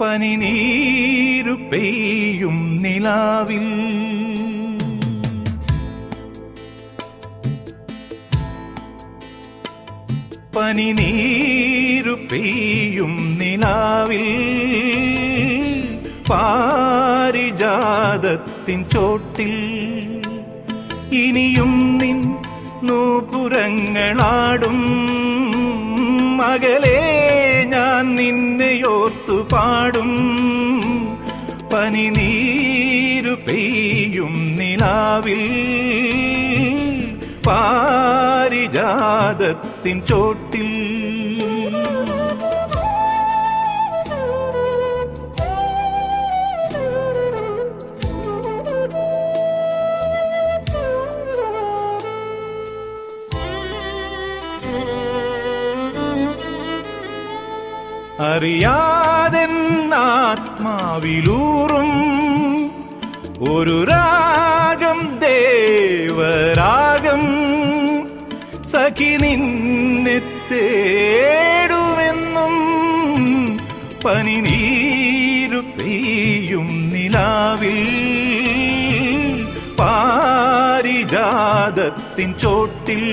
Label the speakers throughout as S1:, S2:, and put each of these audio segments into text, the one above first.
S1: പനിനീരു പെയ്യും നിലാവിൽ. പനി നീരു പെയ്യും നിലാവിൽ. പാരിജാതത്തിൻ ചോട്ടിൽ ഇനിയും നിൻ നൂപുരങ്ങളാടും. മകളെ ഞാൻ നിന്നെയോർത്തു പാടും. പനിനീരു പെയ്യും നിലാവിൽ. പാരിജാതത്തിൻ ചോട്ടിൽ അറിയാതെൻ ആത്മാവിലൂറും ഒരു രാഗം ദേവരാഗം സഖി നിന്നെ തേടുമെന്നും പനിനീരു പെയ്യും നിലാവിൽ പാരിജാതത്തിൻ ചോട്ടിൽ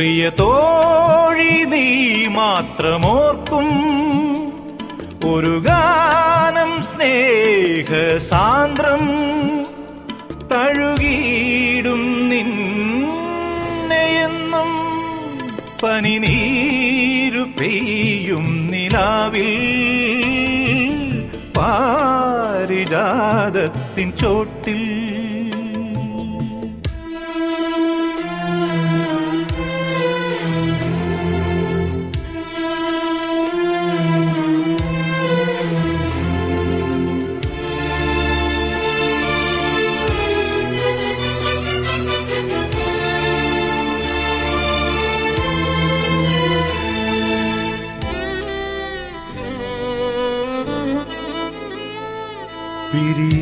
S1: പ്രിയ തോഴി നീ മാത്രമോർക്കും. ഒരു ഗാനം സ്നേഹ സാന്ദ്രം തഴുകിയിടും നിന്നെയെന്നും. പനിനീരു പെയ്യും നിലാവിൽ. പാരിജാതത്തിൻ ചോട്ടിൽ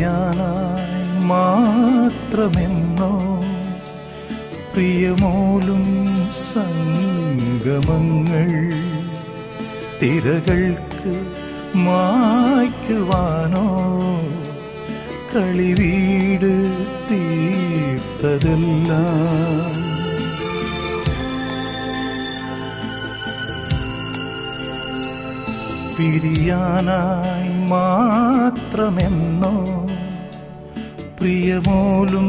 S1: പിരിയാനായി മാത്രമെന്നോ പ്രിയമോലും സംഗമങ്ങൾ തിരകൾക്ക് മായ്ക്കുവാനോ കളിവീട് തീർത്തതെല്ലാം പിരിയാനായി മാത്രമെന്നോ പ്രിയമോലും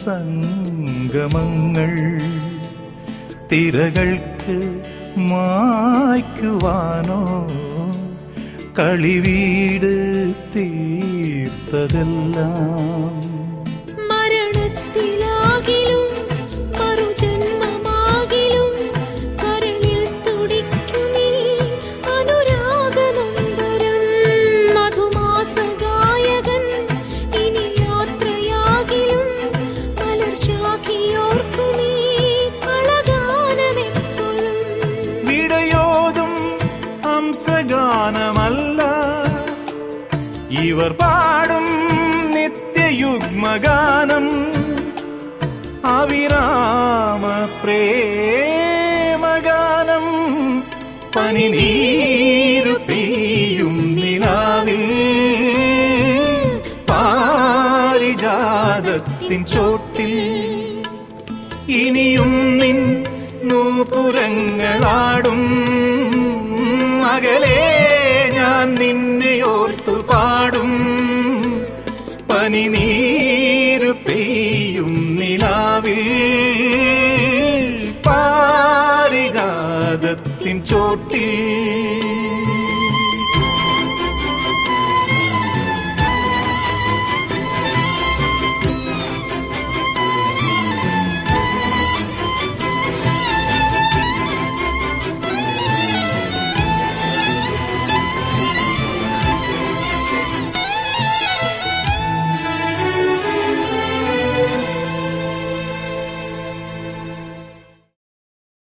S1: സംഗമങ്ങൾ തിരകൾക്ക് മായ്ക്കുവാനോ കളിവീട് തീർത്തതെല്ലാം ഇവർ പാടും നിത്യയുഗ്മഗാനം. അവിരാമ പ്രേമഗാനം. പനിനീരു പെയ്യും നിലാവിൽ. പാരിജാതത്തിൻ ചോട്ടിൽ ഇനിയും നിൻ നൂപുരങ്ങളാടും. അകലെ ഞാൻ നിന്നെ കാത്തിൻ ചോട്ടി